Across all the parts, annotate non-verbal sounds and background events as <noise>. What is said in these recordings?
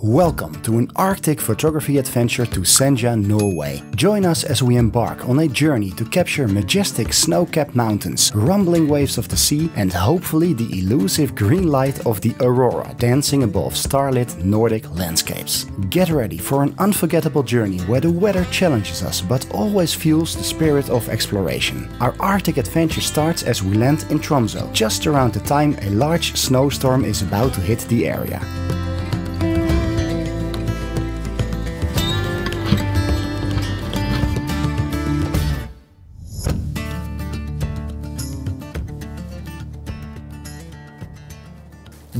Welcome to an Arctic photography adventure to Senja, Norway. Join us as we embark on a journey to capture majestic snow-capped mountains, rumbling waves of the sea and hopefully the elusive green light of the aurora dancing above starlit Nordic landscapes. Get ready for an unforgettable journey where the weather challenges us but always fuels the spirit of exploration. Our Arctic adventure starts as we land in Tromsø, just around the time a large snowstorm is about to hit the area.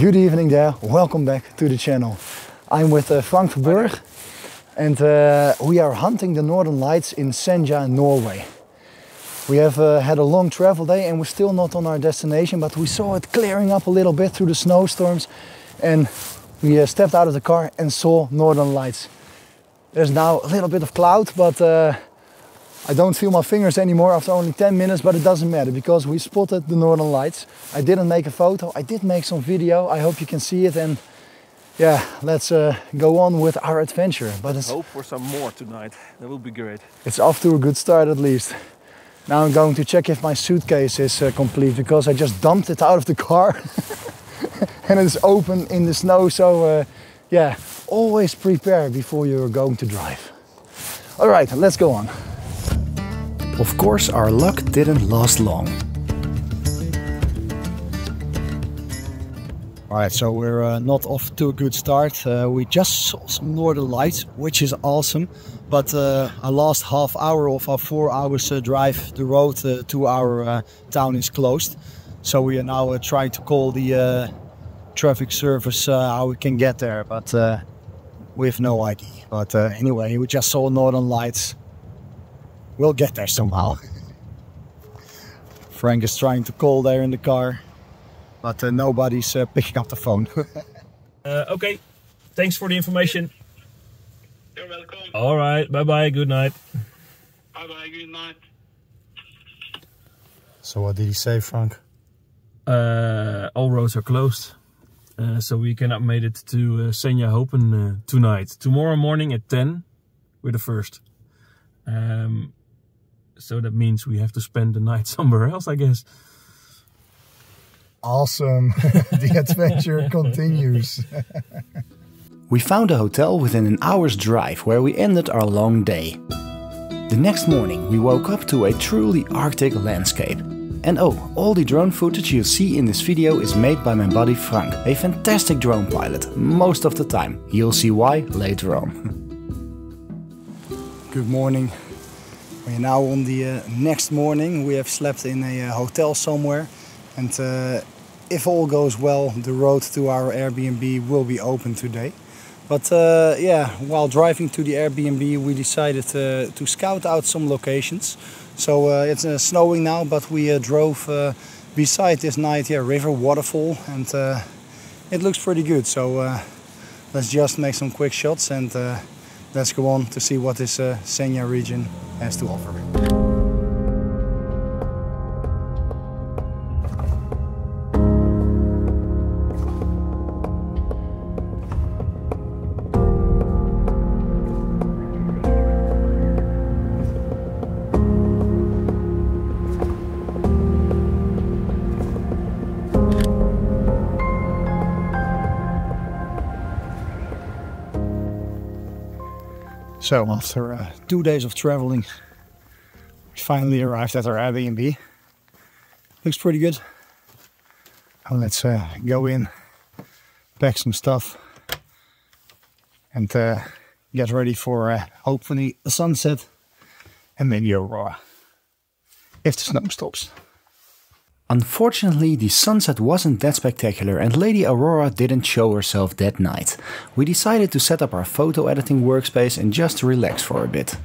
Good evening there, welcome back to the channel. I'm with uh, Frank Verburg and uh, we are hunting the northern lights in Senja, Norway. We have uh, had a long travel day and we're still not on our destination but we saw it clearing up a little bit through the snowstorms and we uh, stepped out of the car and saw northern lights. There's now a little bit of cloud but uh, I don't feel my fingers anymore after only 10 minutes, but it doesn't matter because we spotted the northern lights. I didn't make a photo, I did make some video. I hope you can see it and yeah, let's uh, go on with our adventure. But it's, hope for some more tonight. That will be great. It's off to a good start at least. Now I'm going to check if my suitcase is uh, complete because I just dumped it out of the car <laughs> and it's open in the snow. So uh, yeah, always prepare before you're going to drive. All right, let's go on. Of course, our luck didn't last long. Alright, so we're uh, not off to a good start. Uh, we just saw some northern lights, which is awesome. But uh, our last half hour of our four hours uh, drive, the road uh, to our uh, town is closed. So we are now trying to call the traffic service how we can get there, but we have no idea. But anyway, we just saw northern lights We'll get there somehow. Frank is trying to call there in the car, but uh, nobody's uh, picking up the phone. <laughs> uh, okay, thanks for the information. You're welcome. All right, bye bye, good night. Bye bye, good night. So, what did he say, Frank? Uh, all roads are closed. Uh, so we cannot make it to uh, Senjahopen uh, tonight. Tomorrow morning at 10, we're the first. Um, so that means we have to spend the night <laughs> somewhere else, I guess. Awesome. <laughs> the adventure <laughs> continues. we found a hotel within an hour's drive where we ended our long day. The next morning we woke up to a truly arctic landscape. And oh, all the drone footage you see in this video is made by my buddy Frank, a fantastic drone pilot, most of the time. You'll see why later on. Good morning. We are now on the uh, next morning. We have slept in a uh, hotel somewhere, and uh, if all goes well, the road to our Airbnb will be open today. But uh, yeah, while driving to the Airbnb, we decided uh, to scout out some locations. So uh, it's snowing now, but we drove beside this night yeah, river waterfall, and it looks pretty good. So let's just make some quick shots and let's go on to see what this uh, Senja region has to offer. So after uh, two days of traveling, we finally arrived at our Airbnb. Looks pretty good. Now let's uh, go in, pack some stuff, and uh, get ready for uh, hopefully a sunset and maybe aurora if the snow stops. Unfortunately, the sunset wasn't that spectacular and Lady Aurora didn't show herself that night. We decided to set up our photo editing workspace and just relax for a bit.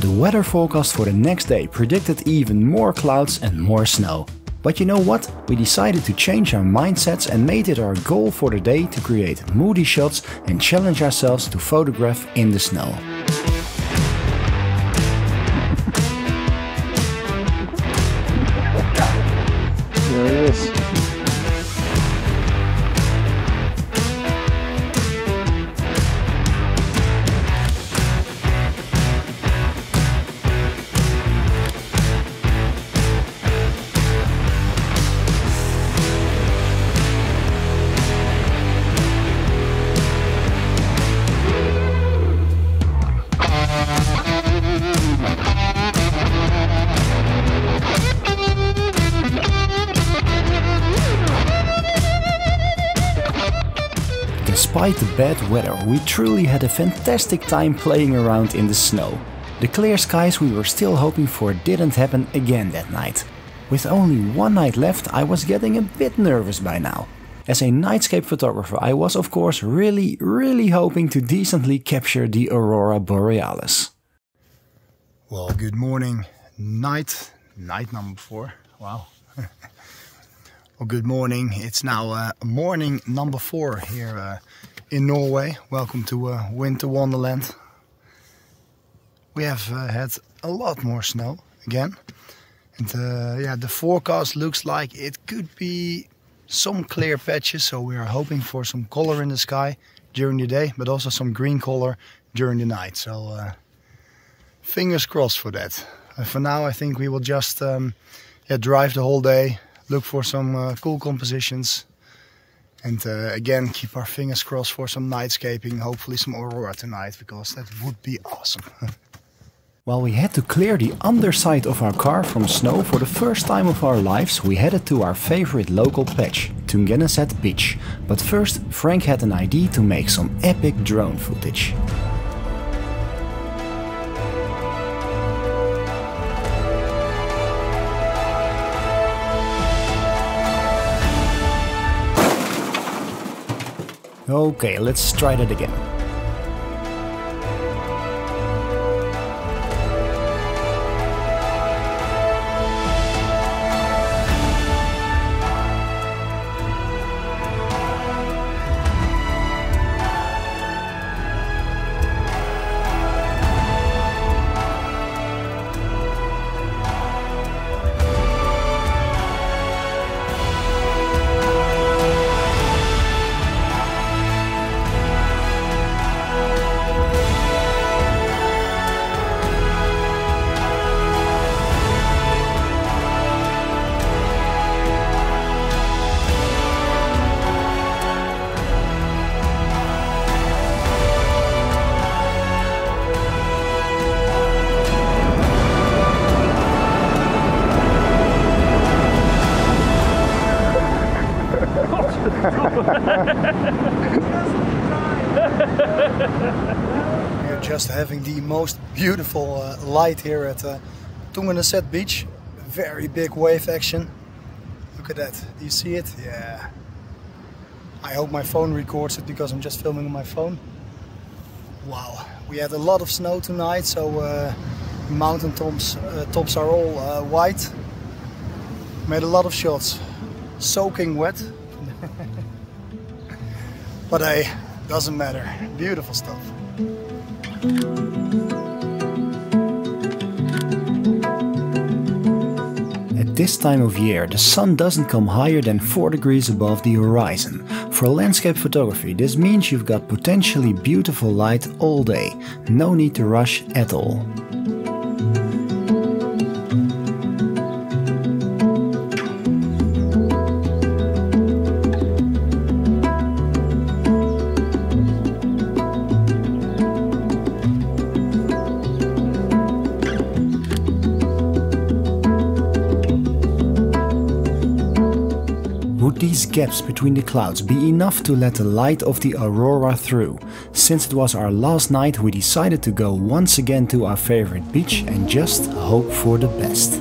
The weather forecast for the next day predicted even more clouds and more snow. But you know what? We decided to change our mindsets and made it our goal for the day to create moody shots and challenge ourselves to photograph in the snow. Despite the bad weather, we truly had a fantastic time playing around in the snow. The clear skies we were still hoping for didn't happen again that night. With only one night left, I was getting a bit nervous by now. As a nightscape photographer, I was of course really, really hoping to decently capture the Aurora Borealis. Well, good morning, night, night number four. Wow. <laughs> well, good morning. It's now uh, morning number four here uh, in Norway. Welcome to uh, Winter Wonderland. We have uh, had a lot more snow again. And uh, yeah, the forecast looks like it could be some clear patches. So we are hoping for some color in the sky during the day, but also some green color during the night. So uh, fingers crossed for that. For now, I think we will just um, yeah, drive the whole day, look for some uh, cool compositions, and uh, again keep our fingers crossed for some nightscaping. Hopefully, some aurora tonight because that would be awesome. <laughs> While we had to clear the underside of our car from snow for the first time of our lives, we headed to our favorite local patch, Tungeneset Beach. But first, Frank had an idea to make some epic drone footage. Okay, let's try that again. Most beautiful uh, light here at uh, Tungeneset Beach. Very big wave action. Look at that. Do you see it? Yeah. I hope my phone records it because I'm just filming on my phone. Wow. We had a lot of snow tonight, so uh, mountain tops, uh, tops are all uh, white. Made a lot of shots. Soaking wet. <laughs> but hey, doesn't matter. Beautiful stuff. This time of year, the sun doesn't come higher than 4 degrees above the horizon. For landscape photography, this means you've got potentially beautiful light all day. No need to rush at all. These gaps between the clouds be enough to let the light of the aurora through? Since it was our last night, we decided to go once again to our favorite beach and just hope for the best.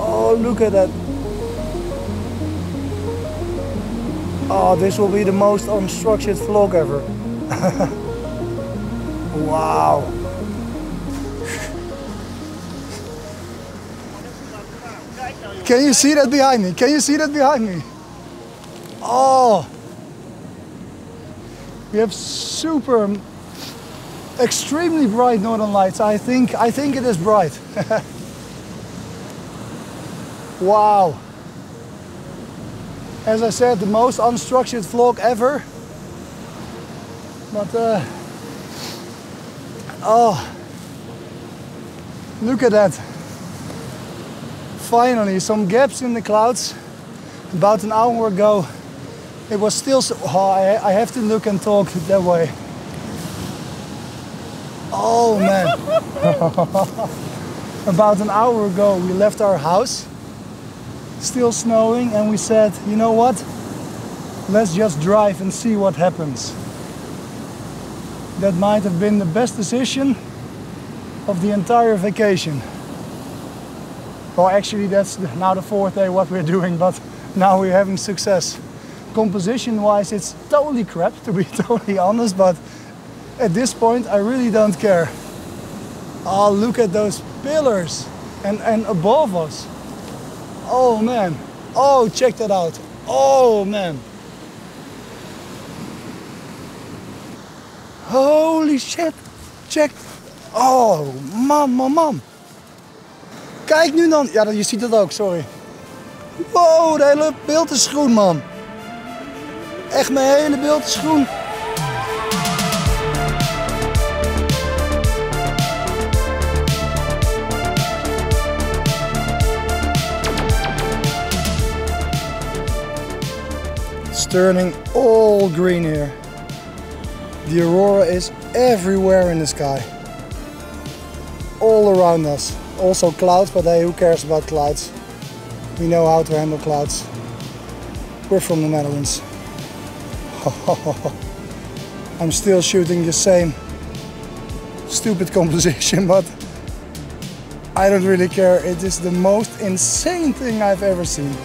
Oh, look at that. Oh, this will be the most unstructured vlog ever. <laughs> wow. Can you see that behind me? Can you see that behind me? Oh. We have super extremely bright northern lights. I think I think it is bright. <laughs> wow. As I said, the most unstructured vlog ever. But uh, oh, look at that. Finally, some gaps in the clouds. About an hour ago, it was still so. I, I have to look and talk that way. Oh man. <laughs> About an hour ago, we left our house still snowing, and we said, you know what? Let's just drive and see what happens. That might have been the best decision of the entire vacation. Well, actually, that's now the fourth day what we're <laughs> doing, but now we're having success. Composition wise, it's totally crap to be <laughs> totally honest, but at this point, I really don't care. Oh, look at those pillars and, and above us. Oh man. Oh, check that out. Oh man. Holy shit. Check. Oh, man, man, man. Kijk nu dan. Ja, je ziet het ook, sorry. Wow, de hele beeld is groen, man. Echt mijn hele beeld is groen. It's turning all green here. The aurora is everywhere in the sky. All around us. Also clouds, but hey, who cares about clouds? We know how to handle clouds. We're from the Netherlands. <laughs> I'm still shooting the same stupid <laughs> composition, but I don't really care. It is the most insane thing I've ever seen.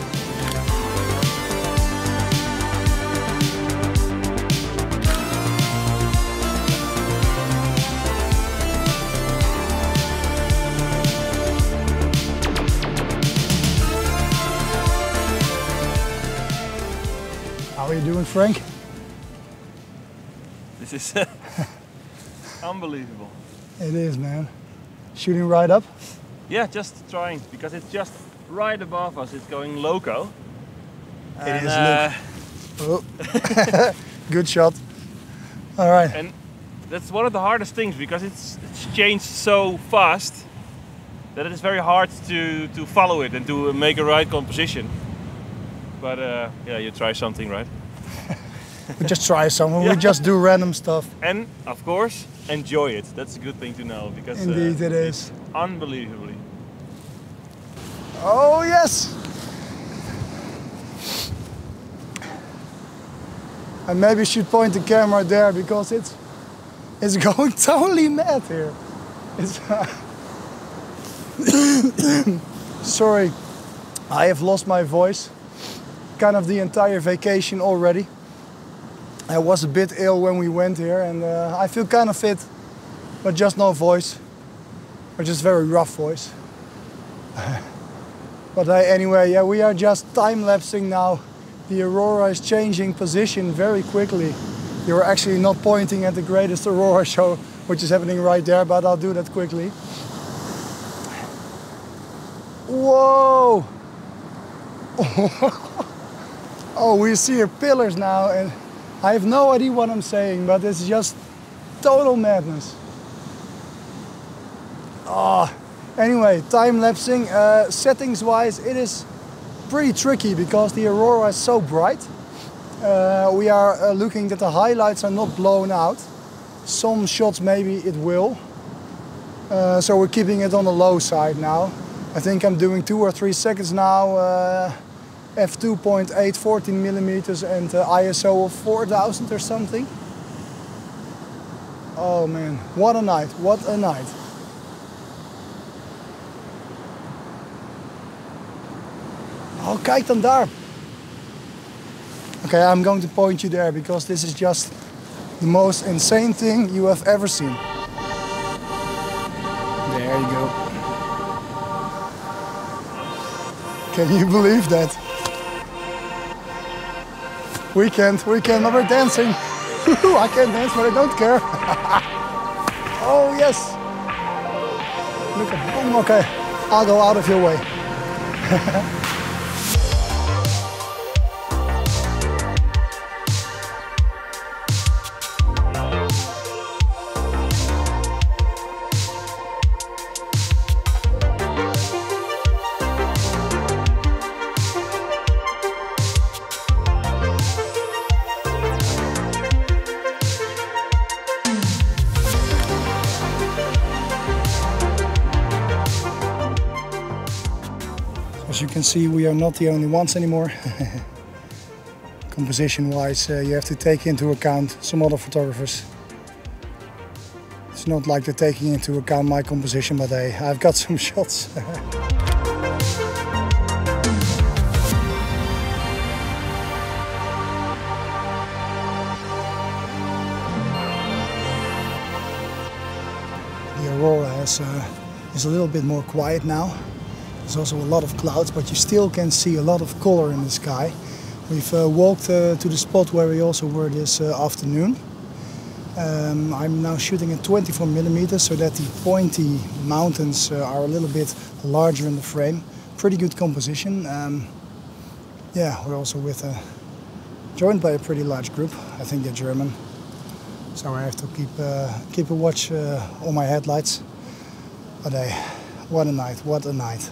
Frank? This is <laughs> unbelievable. It is, man. Shooting right up. Yeah, just trying because it's just right above us. It's going loco. It And, is, uh, Oh. <laughs> Good shot. All right. and that's one of the hardest things because it's it's changed so fast that it is very hard to to follow it and to make a right composition. But uh, yeah, you try something, right? We just try something. We just do random stuff. And of course, enjoy it. That's a good thing to know because uh, Indeed, it it's unbelievably. Oh yes. I maybe should point the camera there because it's it's <laughs> going totally mad here. It's <laughs> sorry, I have lost my voice. Kind of the entire vacation already. I was a bit ill when we went here, and uh, I feel kind of fit, but just no voice, or just very rough voice. <laughs> But uh, anyway, yeah, we are just time lapsing now. The aurora is changing position very quickly. You're actually not pointing at the greatest <laughs> aurora show, which is happening right there, but I'll do that quickly. Whoa! <laughs> oh, we see pillars now, and I have no idea what I'm saying, but it's just total madness. Ah. Anyway, time lapsing. Uh, settings wise, it is pretty tricky because the aurora is so bright. Uh, we are uh, looking that the highlights are not blown out. Some shots maybe it will. Uh, so we're keeping it on the low side now. I think I'm doing two or three seconds now. Uh, f2.8 14 millimeters and uh, ISO of 4000 or something. Oh man, what a night! What a night! Oh, kijk dan daar. Okay, I'm going to point you there because this is just the most insane thing you have ever seen. There you go. Can you believe that? We can't, we can't, we're dancing. <laughs> I can't dance, but I don't care. <laughs> oh, yes. Look at, okay. I'll go out of your way. <laughs> can see we are not the only ones anymore. <laughs> Composition wise, uh, you have to take into account some other photographers. It's not like they're taking into account my composition, but hey, I've got <laughs> some shots. <laughs> the aurora uh, is a little bit more quiet now. There's also a lot of clouds, but you still can see a lot of color in the sky. We've uh, walked uh, to the spot where we also were this uh, afternoon. Um, I'm now shooting at 24 millimeters, so that the pointy mountains uh, are a little bit larger in the frame. Pretty good composition. Um, yeah, we're also with a, joined by a pretty large group. I think they're German. So I have to keep uh, keep a watch uh, on my headlights. But hey, what a night! What a night!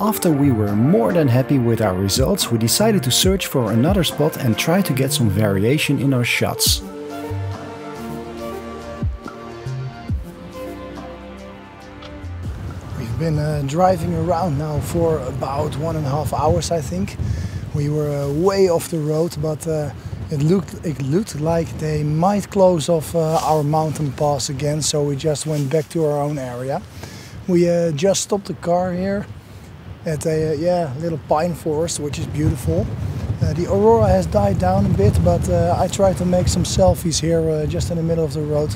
After we were more than happy with our results, we decided to search for another spot and try to get some variation in our shots. Been uh, driving around now for about one and a half hours, I think. We were uh, way off the road, but uh, it looked it looked like they might close off uh, our mountain pass again, so we just went back to our own area. We uh, just stopped the car here at a uh, yeah little pine forest, which is beautiful. The aurora has died down a bit, but I tried to make some selfies here just in the middle of the road.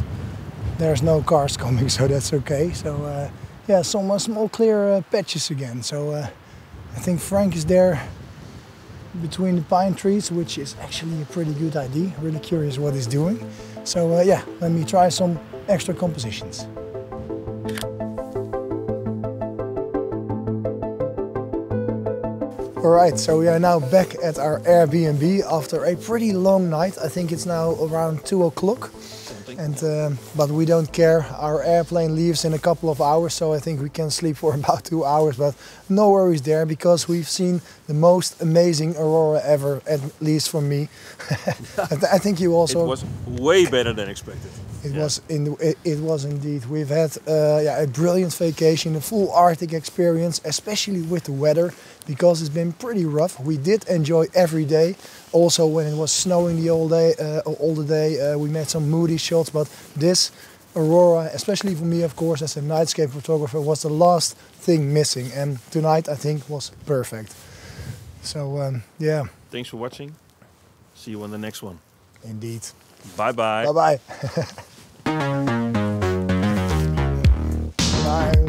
There's no cars <laughs> coming, so that's okay. So yeah, some small clear uh, patches again. So uh, I think Frank is there between the pine trees, which is actually a pretty good idea. Really curious what he's doing. So uh, yeah, let me try some extra compositions. Alright, so we are now back at our Airbnb after a pretty long night. I think it's now around 2 o'clock. And, um, but we don't care. Our airplane leaves in a couple of hours, so I think we can sleep <laughs> for about two hours. But no worries there because we've seen the most amazing aurora ever, at least for me. <laughs> I, th- I think you also. It was way better than expected. It Yeah. was in it, it was indeed. We've had uh, yeah, a brilliant vacation, a full Arctic experience, especially with the weather because it's been pretty rough. We did enjoy every day. Also, when it was snowing the all day, uh, all the day, uh, we made some moody shots. But this aurora, especially for me, of course, as a nightscape photographer, was the last thing missing. And tonight, I think, was perfect. So um, yeah, Thanks for watching. See you on the next one. indeed. Bye bye. Bye bye. <laughs> time.